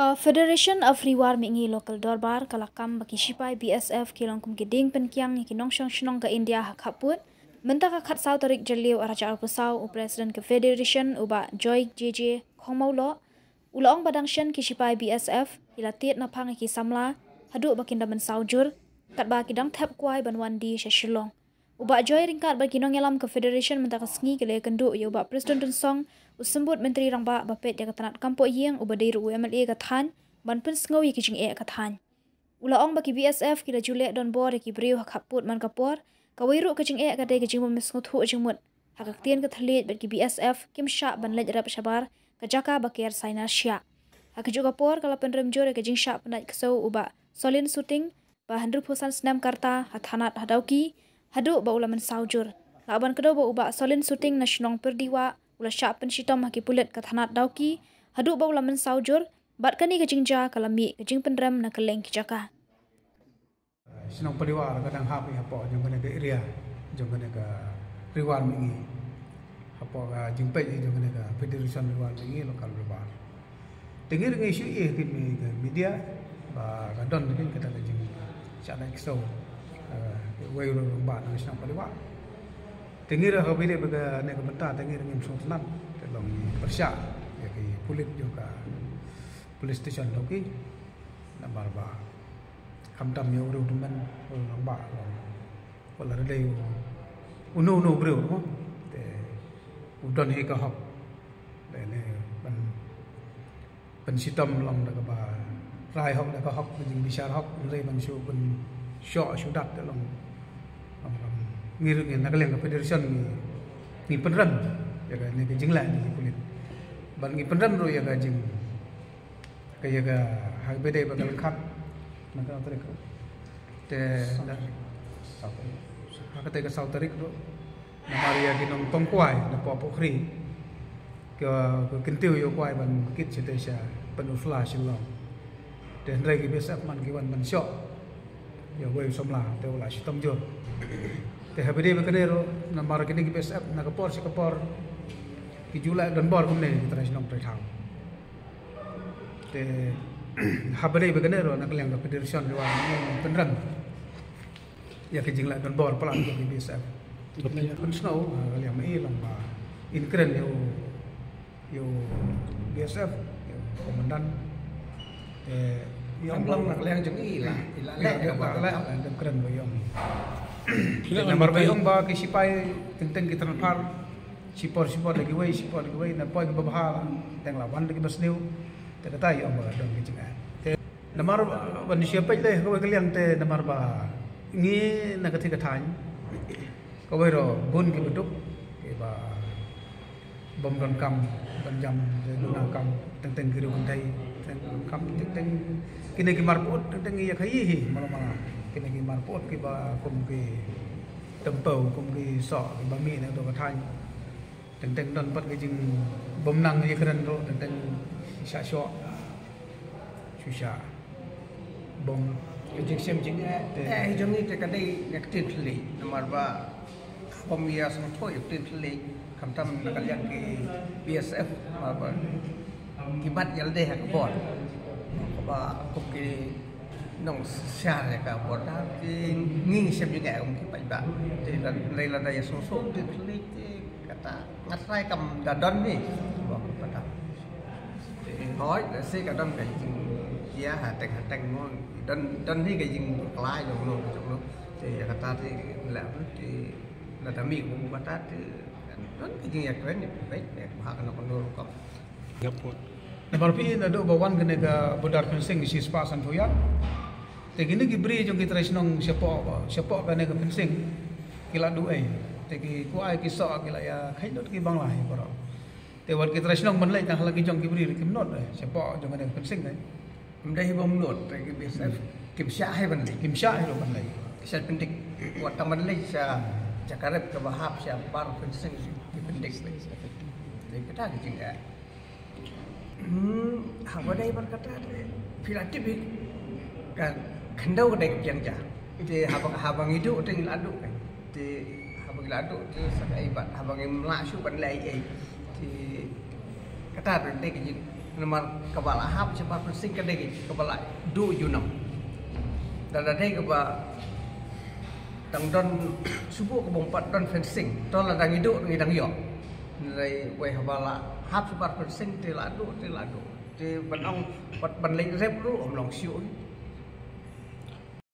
Ka Federation of Rewar mingi local dorbar kalakam baki sipai BSF kilong kum kiding penkiang ki nong shong shnong ka India hak haput. Menta ka khat sau tarik jeliu araja al pusau u president ke Federation uba Joy JJ khongmau lo. Ulong badang ki sipai BSF ila tiet na phang ki samla hadu bakin daman saujur kat ba ki dang thap kwai banwan di shashilong. Uba joy ringkat bagi nong yalam ke federation mentaka sengi ke laya kendu ya uba presiden dun song usembut menteri rang ba bapet ya katanat kampo yeng uba deiru UMLA ka than ban pun sengau ya kijing e ka than. Ula ong bagi BSF kila jule don bor ki briu hak haput man kapor ka wiru kijing e ka dei kijing mum sengut hu jing mut hak tien ka thalit bagi BSF kim sha ban lej rap shabar ka jaka baker saina sya. Hak juga por kala penrem jore kijing sha penat kesau uba solin shooting ba 100% snam karta hathanat hadauki Hadu ba ulaman saujur. Laban kedua ba ubak solin shooting na shinong perdiwa ula syak penshitom haki pulit kat hanat dauki. Hadu ba ulaman saujur. Bat kani ke jingja kalami ke jing pendram na keleng ki jaka. Shinong perdiwa ala kadang hapi hapo jong kena ke area. Jong kena ke riwal mingi. Hapo ka jing pej jong kena ke federation riwal mingi lokal riwal. Dengar dengan isu eh ke media ba kadon mungkin kita ke jing syak na kisau way ro ba na sna pali wa tengi ra ho bile baga ne ko bata tengi ra ngim sot nan te long persya ya ki pulit juga police station lo ki na bar ba kam tam yo ro duman lo long ba lo ko la re uno uno bro mo te udon he ka hop le le ban ban sitam long da ka ba rai hop da ka hop jing bisar hop re ban shu ban syo sudat da long ngiru ngi nakaleng federation ngi ngi penram ya ga ni jing la ni kulit ban ngi penram ro ya ga jing ka ya ga ha be de bakal khap na ka tare ko te da ha ka te ka sau tarik ro na maria ki nong tong kwai na po po khri ke ke kintiu yo kwai ban kit che te sha ban ufla shin lo te ndai ki besa man ki wan man syo ya wei som la te la shi tom jo. Te habide be kadero na mar kini ki besap na kapor si kapor ki jula don bor kumne ki traditional pre thang te habide be kadero na kaleng ka federation riwa ni penrang ya ki jingla don bor pelan ki besap pun snow. Kaleng mai long ba in kren yo. Yo BSF yo komandan. Eh yang belum nak lihat jeng ilah ilah lek ke ba lek dan keren boyong. Nomor bayong ba ki sipay tenteng kita nalpar sipor sipor lagi way sipor lagi way na poy ki babahal teng lawan lagi basniu te kata yo ba dong ki jinga te nomor ban siapa le ko kaliang te nomor ba ngi na ka thika thain ko ro gun ki beduk. Ki ba bom ron kam ban jam de na kam teng teng ki ru kun thai teng kam teng teng kini ki marput teng teng ya khai hi malam-malam kena gi marpot ki ba kum ki tempau kum ki so ki ba mi na to ka than teng teng don pat ki jing bom nang ye kran ro teng teng sha sho chu sha bom ke jing sem jing eh eh jong ni te ka dei nek tin thli nomor ba om vi är som två utbildningslig kan ta med kaljan ke BSF apa kibat yal de hak bor ba ko ke nong share ne ka bor ta ki nging sem juga om ki pai ba là đây le la da yeso so te kli te kata ngatrai kam da don ni ba ko ta ta te nói là se ka don cái gì, kia hạ te hạ tang ngon don don ni ka jing klai jong lo jong lo te ta thì làm te thì là ta mi cũng bắt ta thì đơn cái gì cái này đấy để họ nó còn luôn không Namar pi na do bawan kene ka bodar fencing si spasan thoya. Te gini ki bri jong ki tresnong siapa ba siapa kene ka fencing. Kila du ai. Te ki ku ai ki so kila ya. Khai dot ki bang lai baro. Te war ki tresnong ban lai tang lagi jong ki bri ki not ai siapa jong kene fencing ai. đây bom nốt tại cái BSF kiểm tra hay vấn đề Kim sha ai ro ban lai. Saya pendik buat teman lagi cakap ke bahap saya baru pensing di pendik. Jadi kita gitu ya. Hmm, apa dah ibarat kata filatif kan kendau kedai yang jah. Jadi habang habang itu udah ngeladu kan. Jadi habang ngeladu tu sangat ibat habang yang melasu pan lai ai. Jadi kata tu dek jadi Nama kepala hap cepat persing kedai kepala du junam. Dan ada kepala dang don subuh ke bompat don fencing. Tol dang hidup dang dang yo. Dari wei kepala hap cepat persing teladu teladu. Di benong pat ban leng rep ru om long siu.